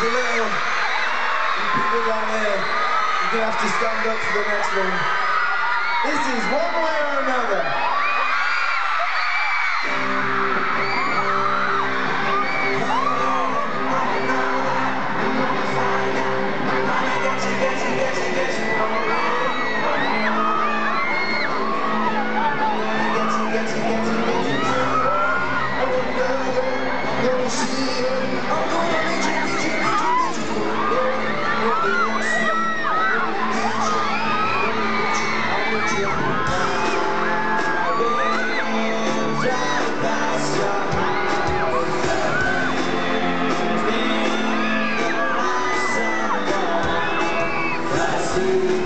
A little people down here. You're gonna have to stand up for the next one. This is one way I'll